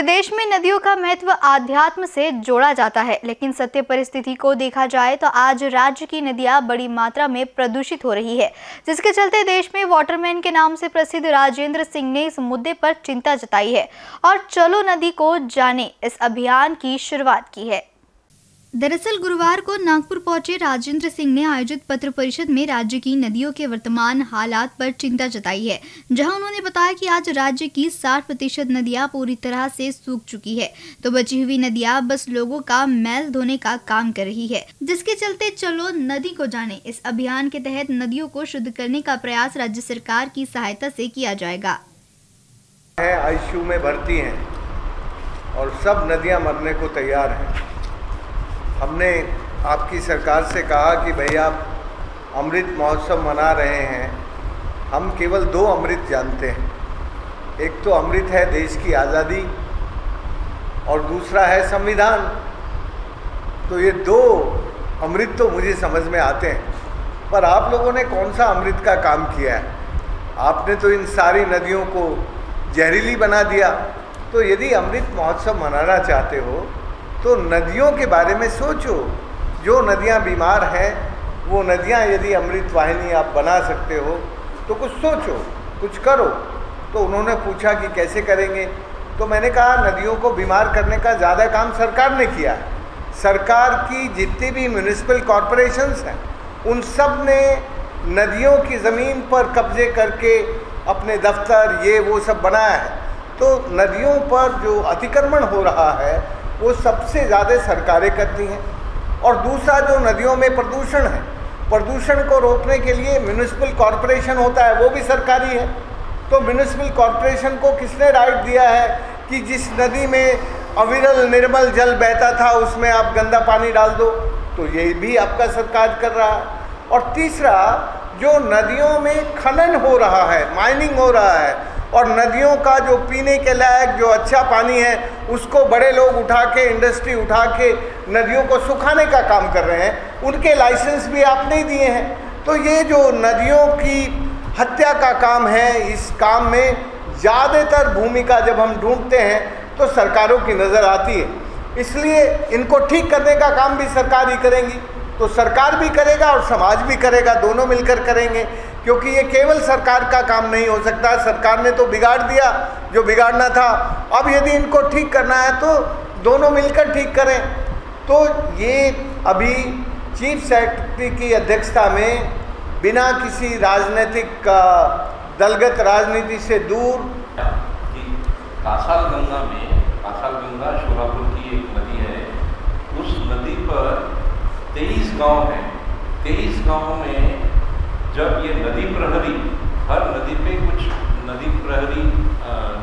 पूरे देश में नदियों का महत्व आध्यात्म से जोड़ा जाता है, लेकिन सत्य परिस्थिति को देखा जाए तो आज राज्य की नदियाँ बड़ी मात्रा में प्रदूषित हो रही है। जिसके चलते देश में वाटरमैन के नाम से प्रसिद्ध राजेंद्र सिंह ने इस मुद्दे पर चिंता जताई है और चलो नदी को जाने इस अभियान की शुरुआत की है। दरअसल गुरुवार को नागपुर पहुँचे राजेंद्र सिंह ने आयोजित पत्र परिषद में राज्य की नदियों के वर्तमान हालात पर चिंता जताई है, जहाँ उन्होंने बताया कि आज राज्य की 60 प्रतिशत नदियाँ पूरी तरह से सूख चुकी है। तो बची हुई नदियाँ बस लोगों का मैल धोने का काम कर रही है। जिसके चलते चलो नदी को जाने, इस अभियान के तहत नदियों को शुद्ध करने का प्रयास राज्य सरकार की सहायता से किया जाएगा। आईसीयू में भर्ती हैं और सब नदियाँ मरने को तैयार हैं। हमने आपकी सरकार से कहा कि भैया अमृत महोत्सव मना रहे हैं। हम केवल दो अमृत जानते हैं। एक तो अमृत है देश की आज़ादी और दूसरा है संविधान। तो ये दो अमृत तो मुझे समझ में आते हैं। पर आप लोगों ने कौन सा अमृत का काम किया है? आपने तो इन सारी नदियों को जहरीली बना दिया। तो यदि अमृत महोत्सव मनाना चाहते हो तो नदियों के बारे में सोचो। जो नदियाँ बीमार हैं, वो नदियाँ यदि अमृत वाहिनी आप बना सकते हो तो कुछ सोचो, कुछ करो। तो उन्होंने पूछा कि कैसे करेंगे? तो मैंने कहा, नदियों को बीमार करने का ज़्यादा काम सरकार ने किया। सरकार की जितनी भी म्यूनिसिपल कॉरपोरेशंस हैं, उन सबने नदियों की ज़मीन पर कब्जे करके अपने दफ्तर, ये वो सब बनाया है। तो नदियों पर जो अतिक्रमण हो रहा है वो सबसे ज़्यादा सरकारें करती हैं। और दूसरा जो नदियों में प्रदूषण है, प्रदूषण को रोकने के लिए म्यूनिसिपल कॉरपोरेशन होता है, वो भी सरकारी है। तो म्यूनिसिपल कॉरपोरेशन को किसने राइट दिया है कि जिस नदी में अविरल निर्मल जल बहता था, उसमें आप गंदा पानी डाल दो? तो ये भी आपका सरकार कर रहा है। और तीसरा, जो नदियों में खनन हो रहा है माइनिंग हो रहा है और नदियों का जो पीने के लायक जो अच्छा पानी है, उसको बड़े लोग उठा के इंडस्ट्री उठा के नदियों को सुखाने का काम कर रहे हैं। उनके लाइसेंस भी आप नहीं दिए हैं। तो ये जो नदियों की हत्या का काम है, इस काम में ज़्यादातर भूमिका जब हम ढूंढते हैं तो सरकारों की नज़र आती है। इसलिए इनको ठीक करने का काम भी सरकार ही करेंगी। तो सरकार भी करेगा और समाज भी करेगा, दोनों मिलकर करेंगे। क्योंकि ये केवल सरकार का काम नहीं हो सकता। सरकार ने तो बिगाड़ दिया, जो बिगाड़ना था। अब यदि इनको ठीक करना है तो दोनों मिलकर ठीक करें। तो ये अभी चीफ सेक्रेटरी की अध्यक्षता में बिना किसी राजनीतिक दलगत राजनीति से दूर कासाल गंगा में कासाल गंगा शोलापुर की एक नदी है उस नदी पर तेईस गाँव हैं। तेईस गाँवों में जब ये नदी प्रहरी हर नदी पे कुछ नदी प्रहरी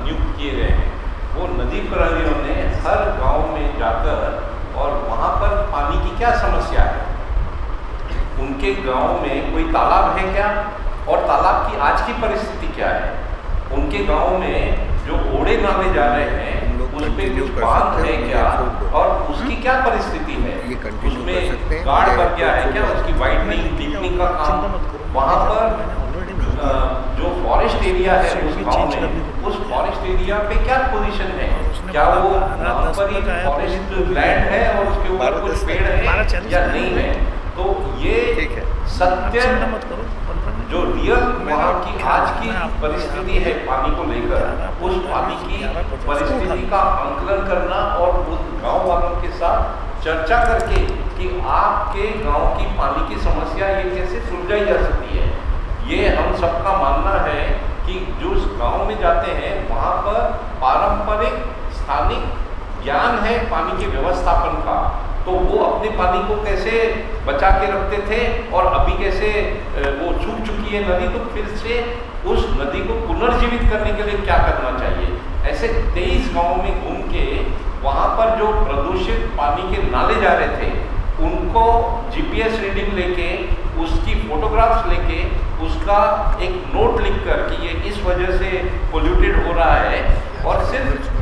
नियुक्त किए गए हैं। वो नदी प्रहरियों ने हर गाँव में जाकर और वहाँ पर पानी की क्या समस्या है? उनके गाँव में कोई तालाब है क्या? और तालाब की आज की परिस्थिति क्या है? उनके गाँव में जो ओड़े नाले जा रहे हैं उस पर कुछ बाँध है क्या? और उसकी क्या परिस्थिति है? उसमें गाड़ बन गया है? क्या उसकी वाइडनिंग डीपनिंग का काम वहाँ पर जो फॉरेस्ट एरिया है उस गाँव में उस फॉरेस्ट एरिया पे क्या पोजीशन है? क्या वो वहाँ पर ही फॉरेस्ट लैंड है और उसके ऊपर कुछ पेड़ है या नहीं है? तो ये सत्य जो रियल वहाँ की आज की परिस्थिति है पानी को लेकर उस पानी की परिस्थिति का आंकलन करना और गाँव वालों के साथ चर्चा करके कि आपके गाँव की पानी की समस्या ये कैसे सुलझाई जा सकती है। ये हम सबका मानना है कि जो गाँव में जाते हैं, वहाँ पर पारंपरिक स्थानिक ज्ञान है पानी के व्यवस्थापन का। तो वो अपने पानी को कैसे बचा के रखते थे और अभी कैसे वो छूट चुकी है नदी तो फिर से उस नदी को पुनर्जीवित करने के लिए क्या करना चाहिए? ऐसे तेईस गाँव में घूम के वहाँ पर जो प्रदूषित पानी के नाले जा रहे थे उनको जीपीएस रीडिंग लेके उसकी फोटोग्राफ्स लेके उसका एक नोट लिख कर कि ये इस वजह से पोल्यूटेड हो रहा है और सिर्फ़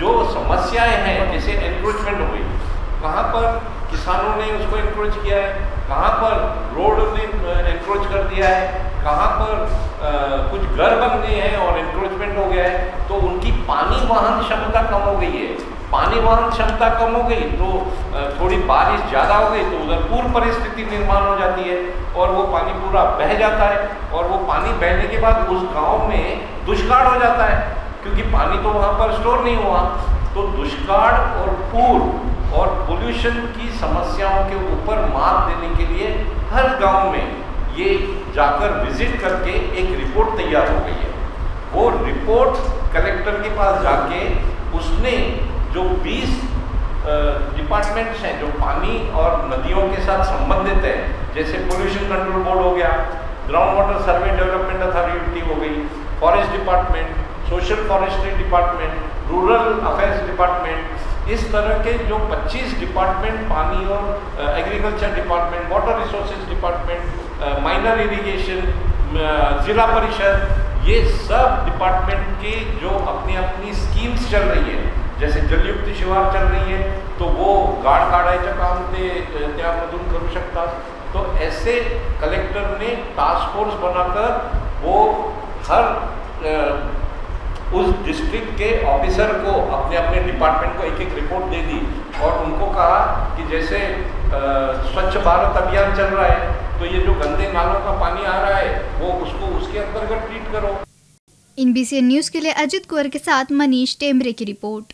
जो समस्याएँ हैं जैसे एनक्रोचमेंट हुई कहाँ पर किसानों ने उसको एनक्रोच किया है कहाँ पर रोड ने एनक्रोच कर दिया है कहाँ पर आ, कुछ घर बन गए हैं और कम हो गई है। पानी वाहन क्षमता कम वहन क्षमता हो गई तो थोड़ी बारिश ज़्यादा हो गई तो उधर पूर्व परिस्थिति निर्माण हो जाती है और वो पानी पूरा बह जाता है और वो पानी बहने के बाद उस गाँव में दुष्काल हो जाता है, क्योंकि पानी तो वहाँ पर स्टोर नहीं हुआ। तो दुष्काल और पूर्व और पोल्यूशन की समस्याओं के ऊपर मात देने के लिए हर गाँव में ये जाकर विज़िट करके एक रिपोर्ट तैयार हो गई है। वो रिपोर्ट कलेक्टर के पास जाके उसने जो 20 डिपार्टमेंट्स हैं, जो पानी और नदियों के साथ संबंधित हैं, जैसे पोल्यूशन कंट्रोल बोर्ड हो गया ground water survey development authority हो गई forest department social forestry department rural affairs department इस तरह के जो 25 डिपार्टमेंट पानी और agriculture department water resources department minor irrigation zila parishad ये सब डिपार्टमेंट के जो अपनी अपनी स्कीम्स चल रही है, जैसे जलयुक्त शिवार चल रही है तो वो गाड काढायचं काम ते त्यामधून करू शकतात तो ऐसे कलेक्टर ने टास्क फोर्स बनाकर वो हर उस डिस्ट्रिक्ट के ऑफिसर को अपने अपने डिपार्टमेंट को एक एक रिपोर्ट दे दी और उनको कहा कि जैसे स्वच्छ भारत अभियान चल रहा है तो ये जो गंदे नालों का पानी आ रहा है, वो उसको उसके अंतर्गत ट्रीट करो। इन बी न्यूज़ के लिए अजित कुंवर के साथ मनीष टेमरे की रिपोर्ट।